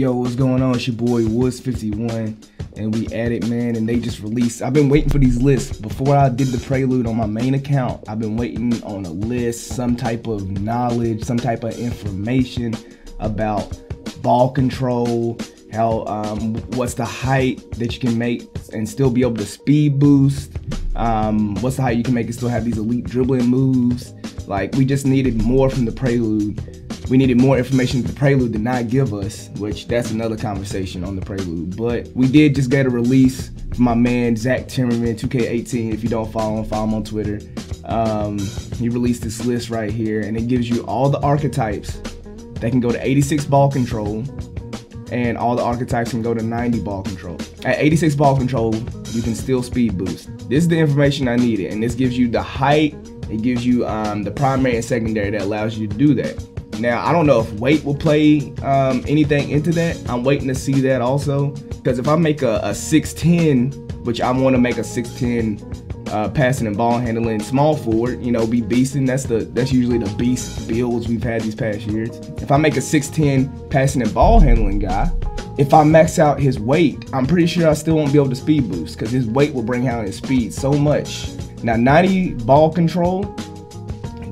Yo, what's going on? It's your boy Woods51, and we at it, man. And they just released. I've been waiting for these lists before I did the prelude on my main account. I've been waiting on a list, some type of knowledge, some type of information about ball control, how um, what's the height that you can make and still be able to speed boost. Um, what's the height you can make and still have these elite dribbling moves. Like we just needed more from the prelude we needed more information the Prelude did not give us, which that's another conversation on the Prelude. But we did just get a release from my man Zach Timmerman, 2K18. If you don't follow him, follow him on Twitter. Um, he released this list right here, and it gives you all the archetypes that can go to 86 ball control, and all the archetypes can go to 90 ball control. At 86 ball control, you can still speed boost. This is the information I needed, and this gives you the height. It gives you um, the primary and secondary that allows you to do that. Now, I don't know if weight will play um, anything into that. I'm waiting to see that also. Because if I make a, a 6'10, which I want to make a 6'10 uh, passing and ball handling small forward, you know, be beasting. That's the that's usually the beast builds we've had these past years. If I make a 6'10 passing and ball handling guy, if I max out his weight, I'm pretty sure I still won't be able to speed boost because his weight will bring out his speed so much. Now 90 ball control,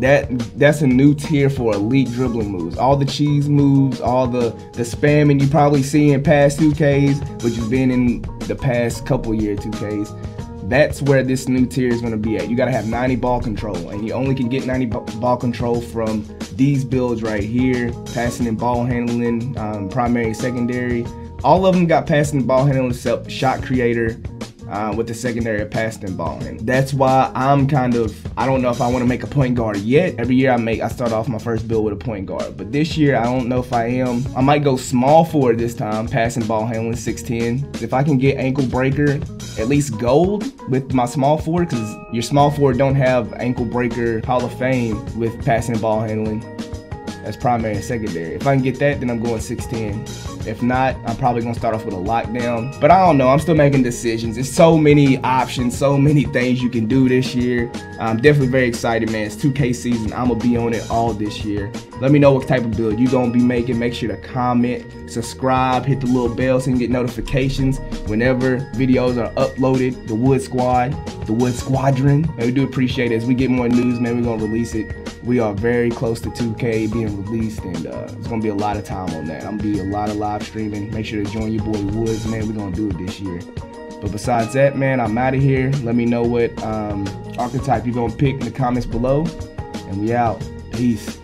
that that's a new tier for elite dribbling moves. All the cheese moves, all the the spamming you probably see in past 2Ks, which has been in the past couple year 2Ks. That's where this new tier is going to be at. You got to have 90 ball control, and you only can get 90 ball control from these builds right here: passing and ball handling, um, primary, secondary. All of them got passing and ball handling except shot creator uh, with the secondary of passing ball. And that's why I'm kind of, I don't know if I want to make a point guard yet. Every year I make, I start off my first build with a point guard. But this year, I don't know if I am. I might go small forward this time, passing ball handling 6'10. If I can get ankle breaker, at least gold with my small forward, because your small forward don't have ankle breaker Hall of Fame with passing ball handling. That's primary and secondary. If I can get that, then I'm going 6'10. If not, I'm probably gonna start off with a lockdown. But I don't know, I'm still making decisions. There's so many options, so many things you can do this year. I'm definitely very excited, man. It's 2K season. I'm gonna be on it all this year. Let me know what type of build you gonna be making. Make sure to comment, subscribe, hit the little bell so you can get notifications whenever videos are uploaded. The Wood Squad, the Wood Squadron. And we do appreciate it. As we get more news, man, we're gonna release it we are very close to 2K being released, and uh, it's gonna be a lot of time on that. I'm gonna be a lot of live streaming. Make sure to join your boy Woods, man. We're gonna do it this year. But besides that, man, I'm out of here. Let me know what um, archetype you're gonna pick in the comments below, and we out. Peace.